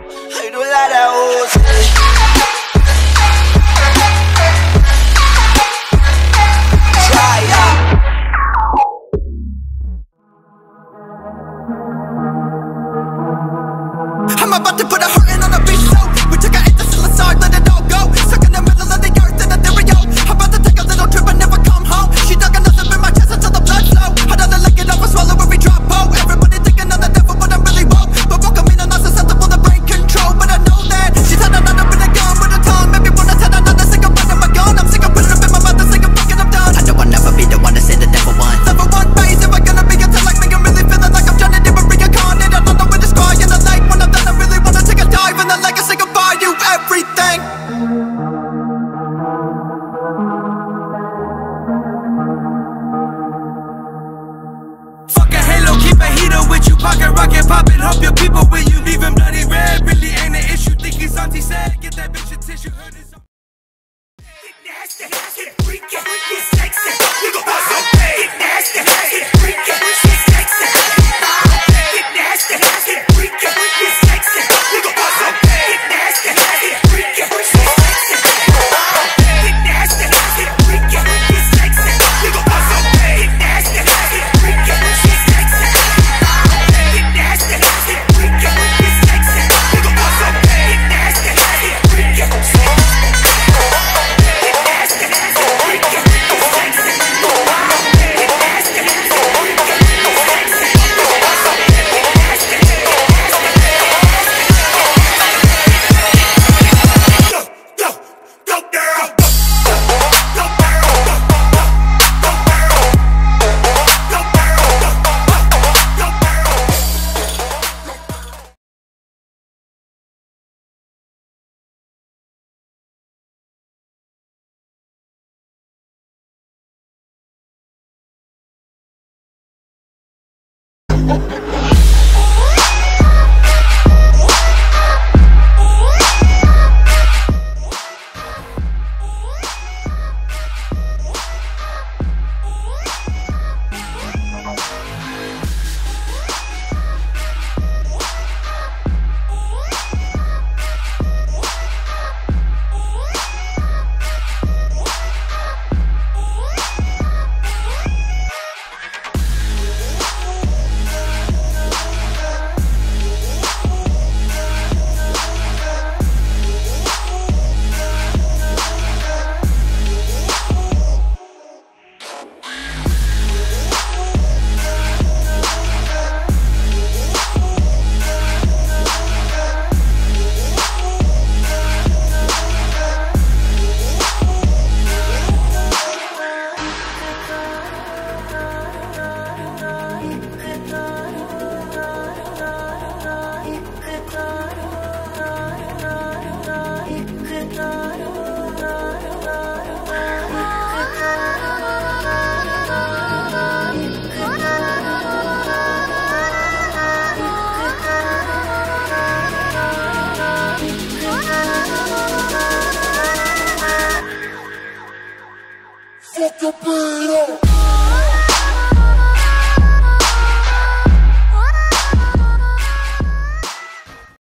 I don't lot of hoes. Try out. I'm about Pocket rocket poppin', hope your people when you leave him bloody red. Really ain't an issue, think he's anti-sad. Get that bitch. Oh, your blood.